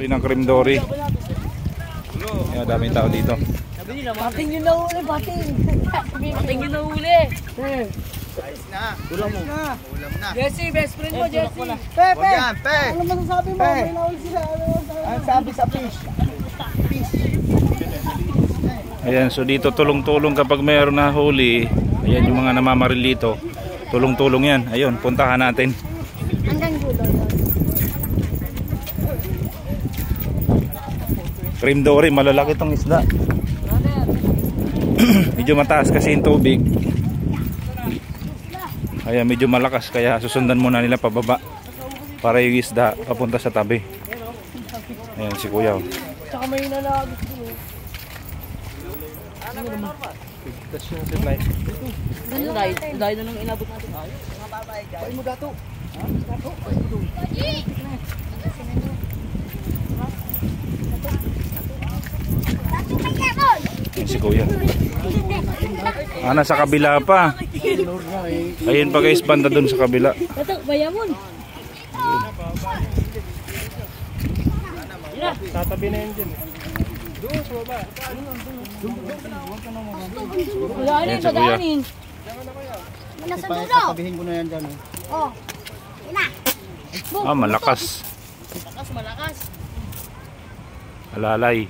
Huli ng cream dory. Ayan, daming tao dito. Pating yun na huli, pating. Pating yun na huli. Ulam mo. Ulam na. Jesse, best friend mo, Jesse. Huwag yan, pe. Ano masasabi mo? May nahuli sila. Ang sabi sa fish. Ayan, so dito tulong-tulong kapag mayroon na huli. Ayan yung mga namamaril dito. Tulong-tulong yan. Ayun, puntahan natin. Hanggang dulo. Cream dory, malalaki tong isda. medyo mataas kasi yung tubig. Ayan, medyo malakas kaya susundan muna nila pababa para yung isda papunta sa tabi. Ayan si kuya. oh. Tsaka may nalagos ko. Ganun dahil, dahil na nang inabot natin ay. Pain mo gato. Ayan si kuya. Ah, nasa kabila pa. Ayun pa guys, banda dun sa kabila. Ito, bayamon. Wala na Ayan yung si kuya. pagaanin. Nasa dulo. Sabihin ko na yan dyan. Oh. Ina. Ah, malakas. Malakas, malakas. Alalay.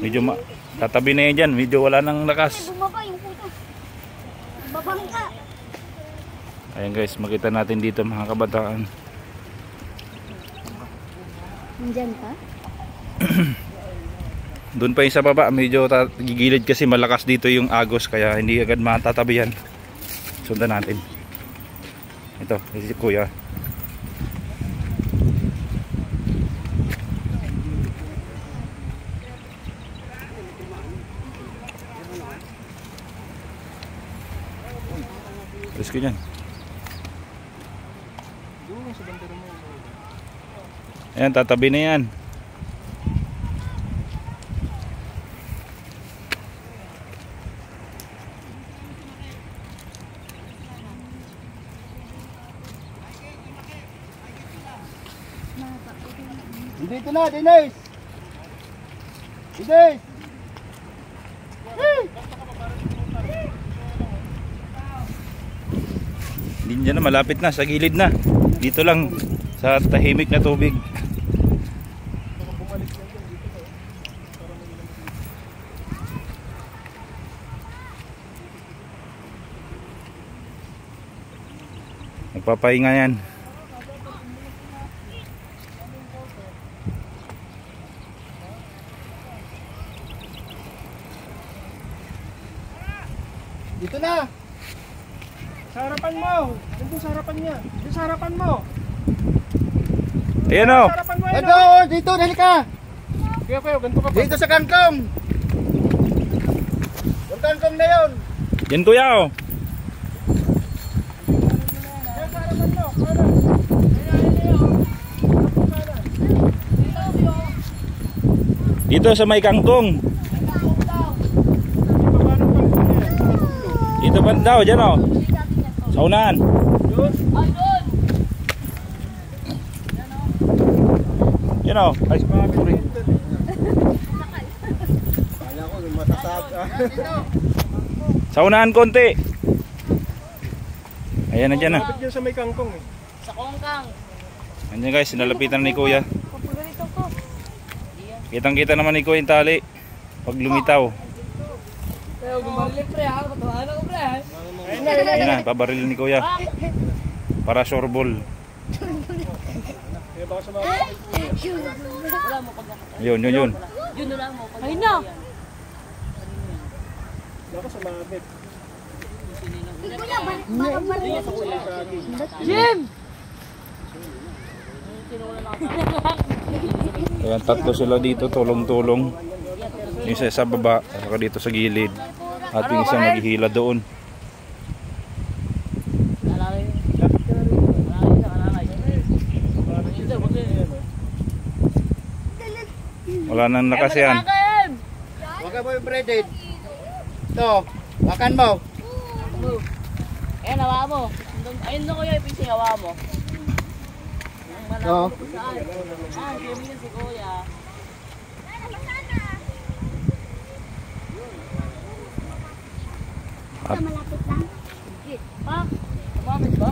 Medyo ma tatabi na yan dyan. Medyo wala nang lakas. Ayan guys, makita natin dito mga kabataan. Nandyan pa? Doon pa yung sa baba, medyo gigilid kasi malakas dito yung agos kaya hindi agad matatabi yan. Sundan natin. Ito, si kuya. Alis ko dyan. Ayan, tatabi na yan. Dito na, Denise. Denise. Hindi dyan na, malapit na, sa gilid na. Dito lang, sa tahimik na tubig. Nagpapahinga yan. Dito na. Sa harapan mo. Nandun sa harapan niya. Dito sa harapan mo. Ayan o! Sa harapan mo. Ayun, Ito, dito, dali ka. Kaya kayo, ganito ka pa. Dito sa kangkong. Yung kangkong na yun. Yan kuya o! Dito sa may kangkong. Dito pa daw, dyan o. Sa unahan. Yan o. Ay, sorry. Kala ko, matasab. Sa unahan konti. Ayan na dyan na. Lapit yan sa may kangkong eh. Sa kongkang. Andiyan guys, sinalapitan ni kuya. Kitang kita naman ni kuya yung tali. Pag lumitaw. Ayan na, pabaril ni kuya. Para shoreball. Kaya Yun, yun, yun. Yun na lang mo. Ay na. Baka. Jim! Ayan, tatlo sila dito, tulong-tulong. Yung isa sa baba, saka dito sa gilid. At yung isa naghihila doon. Alalay. Alalay sa alalay. Ito, buti. Wala nang lakas yan. Huwag ka mo yung breaded. Ito, makan mo. Ayan, hawa mo. Ayun na kuya, ipising hawa mo. Oo. Ah, yun si Kuya. Sa malapit lang. Pa, kapamit ba?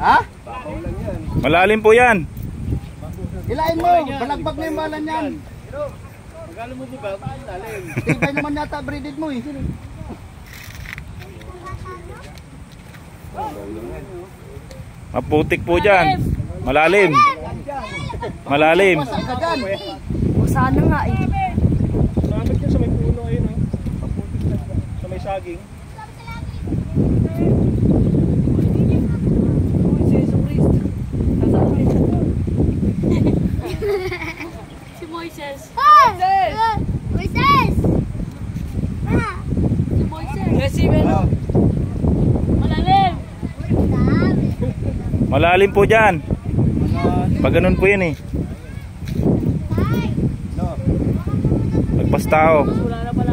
Ha? Babaw lang yan. Malalim po yan. Ilain mo. Balagbag na yung balan yan. Magkano mo ba? Lalim. Tibay naman yata breeded mo eh. Maputik po dyan. Malalim. Malalim. Dyan? Sana nga eh. Malapit yan sa may puno, ayun, no? Paputik na sa may saging. Si Jesus Christ. Nasaan ulit siya? Si Moises. Moises! Moises! Ah, Si Moises. Eh, si Beno. Malalim. Malalim po dyan. Pag ganun po yan eh. Tay. Magpas tao. Wala na pala.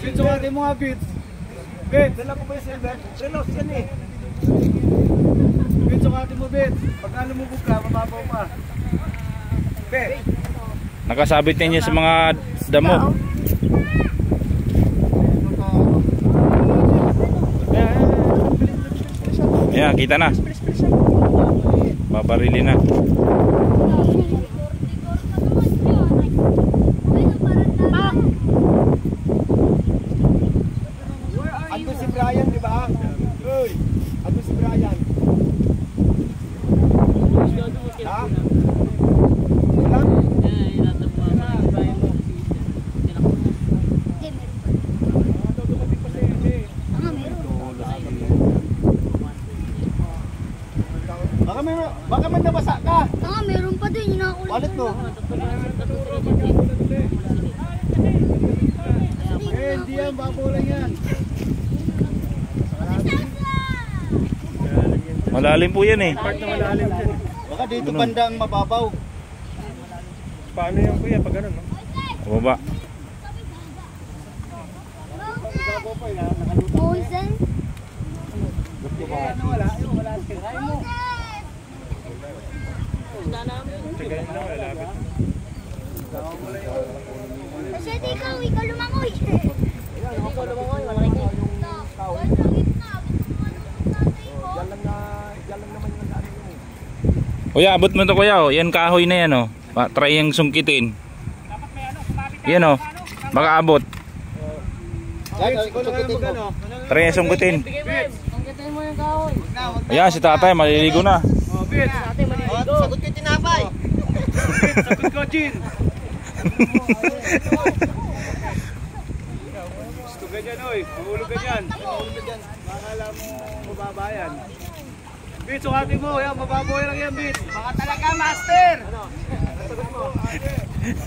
Bits, mo Bits. Bits, dala ko ba yung silver? Relos yan eh. Bits, sukatin mo, Bits. Pag lumubog ka, mababaw pa. Bits. Nakasabit ninyo sa mga damo. Ayan, kita na. Babarili na. Ando si Brian, di ba? Uy, ando si Brian. Ha? Wala? Eh, lahat ng mga bahay mo. Baka may, baka may nabasa ka. Ah, meron pa din. Inakulit Wallet mo. Eh, hindi yan, babaw lang yan. Malalim po yan eh. Part na malalim dyan. Baka dito banda ang mababaw. Paano yan, kuya, pag ganun, no? Baba. Moises? Sige, na, lalapit. Kasi ikaw, ikaw lumangoy. Ako lumangoy, malaki ka. Kuya, abot mo to kuya. Oh. Yan kahoy na yan oh. Pa, try yung sungkitin. Yan oh. Baka abot. Yan, kayo mag ano? Try yung sungkitin. Bigay mo, yung kahoy. Ayan, si tatay maliligo na. Oh, Bits. Ate, maliligo. Sagot ko yung tinapay. Sagot ko, Jin. Oy. Mahulog ka dyan. Mahulog ka dyan. Makakala mo mababa yan. Bits, sukatin mo. Yan, mababaw lang yan, Bits. Baka talaga, master. Sagot mo.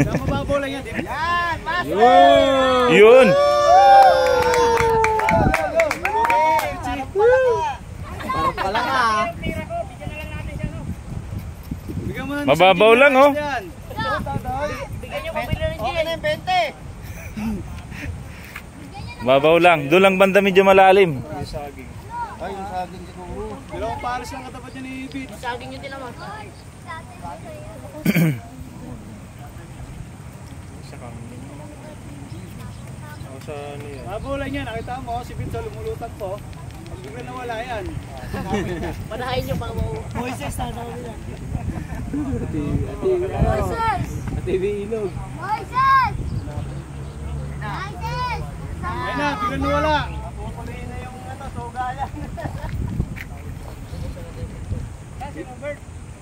Yan, mababaw lang yan. Yan, master. Yun. Parang pala nga. Bigyan mo ng Mababaw lang, oh. Yan. Bigyan niyo pabili ng Okay na yung 20. Babaw lang. Doon lang banda medyo malalim. Yung saging. Ay, yung saging siguro. Dalawang pares lang katapat niya ni Bits. Saging yung tinaman. Sa kang. Ako sa ano yan. Mababaw lang yan. Nakita mo, si Bits lumulutan po. Pag bigla nawala yan. Panahain niyo pang mau. Moises, sana ko nila. Moises! TV-ilog. Moises! Moises! Ayun na, bigla nawala. Pupulihin na yung ano, sogayan.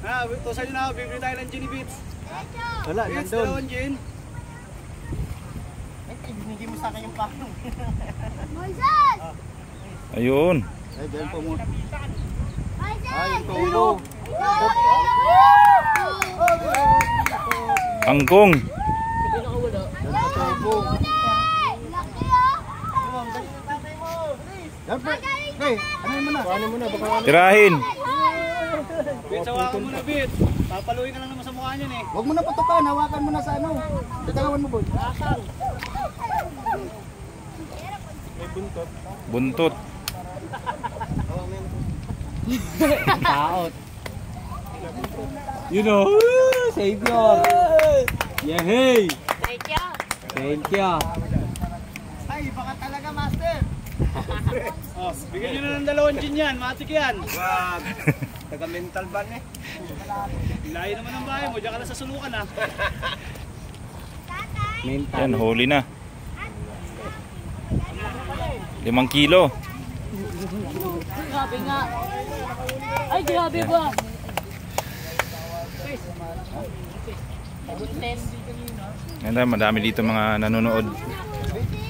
Ah, tusan nyo na ako, bibili tayo ng Ginny Beats. Wala, Beats, dalawang gin. Binigay mo sa akin yung pakong. Moises! Ayun. Ay, dyan po mo. Moises! Ay, yung tulo. Kangkong. Hindi nakawala. Yan sa tubo. Laki ah! Po. Okay, ano mo na? Ano mo na? Baka Tirahin. Beats, hawakan mo na Beats. Papaluin ka lang naman sa mukha niyan eh. Huwag mo na patukan, hawakan mo na sa ano. Bitawan mo, boy. Buntot. Taot. You know, savior. Yeah, hey. Thank you. Thank you. Ay, baka talaga, master. Oh, bigyan nyo na ng dalawang gin yan, matik yan. Wag. Taga-mental ban eh. Layo naman ang bahay mo, diyan ka na sa sulukan ah. Mental. Yan, huli na. Limang kilo. Grabe nga. Ay, grabe ba? Yan na, madami dito mga nanonood.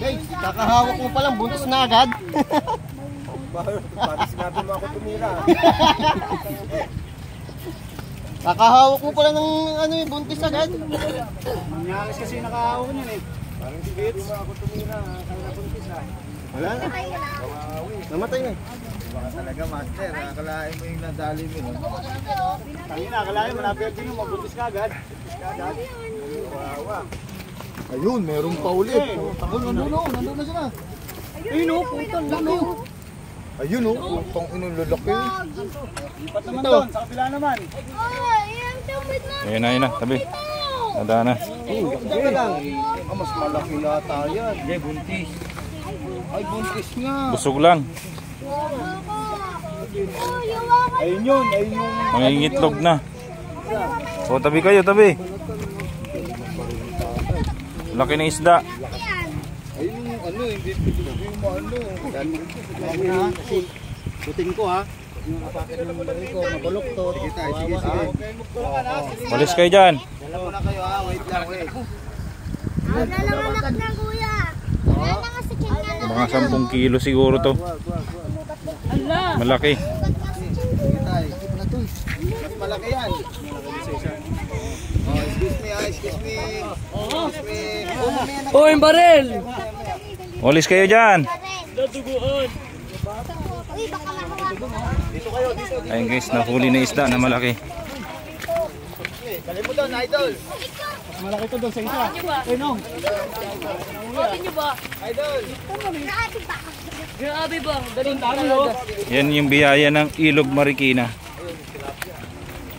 Hey, kakahawak mo palang buntis na agad. Bakit sinabi mo ako tumira? kakahawak mo pala ng ano yung buntis agad. Manyaris kasi yung nakahawak niyan eh. Parang sige, mo ako tumira. Kaya na buntis ah. Wala na. Namatay na. Baka talaga master, nakakalain mo yung nadali mo. Tangina, akalain mo, napirtin mo, mabuntis ka agad. Wawa. Ayun, meron pa ulit. Takon, nandun o, nandun na sila. Ayun o, putang lalo. Ayun o, putang inong lalaki. Ba't naman doon? Sa kabila naman. Na. Ayun na, ayun na, tabi. Nada na. Teka lang. Ah, mas malaki yata yan. Hindi, buntis. Ay, buntis nga. Busog lang. Oh. Ayun yun, ayun yung... Mangingitlog na. O, tabi kayo, tabi. Laki ng isda. Ayun yung ano, hindi yung ano. Butin ko ha. Yung napakit ng balik ko, mabalok to. Sige tayo, sige, sige. Walis kayo dyan. Dala muna kayo ha, wait lang, wait. Anak na kuya. Mga 10 kilo siguro to. Ala. Malaki. Sige tayo. Mas malaki yan. Oh, excuse me ha, excuse me. Excuse me. Oh, yung barel. Walis kayo dyan. Ayun guys, nahuli na isda na malaki. Doon, idol. Malaki to doon sa isa. Ay, no. Sabi niyo ba? Idol. Grabe ba? Grabe ba? Galing talaga. Yan yung biyaya ng Ilog Marikina.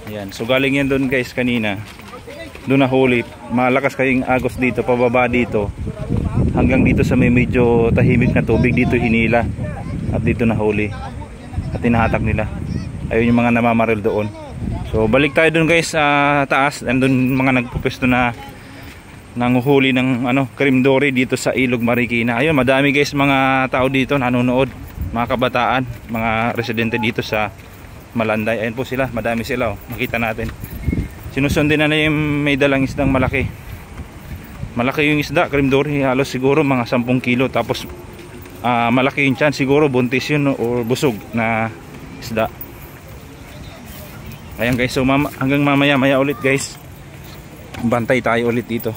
Yan, so galing yan doon guys kanina. Doon nahuli. Malakas kayong agos dito, pababa dito. Hanggang dito sa may medyo tahimik na tubig dito hinila. At dito nahuli. At tinahatak nila. Ayun yung mga namamaril doon. So balik tayo doon guys sa taas. Andun mga nagpupesto na nanguhuli ng ano, cream dory dito sa Ilog Marikina. Ayun, madami guys mga tao dito nanonood, mga kabataan, mga residente dito sa Malanday. Ayun po sila, madami sila oh. Makita natin. Sinusundin na na yung may dalang isdang malaki. Malaki yung isda, cream dory, halos siguro mga 10 kilo tapos ah, malaki yung chance siguro buntis yun o busog na isda. Ayan guys, so mama, hanggang mamaya maya ulit guys. Bantay tayo ulit dito.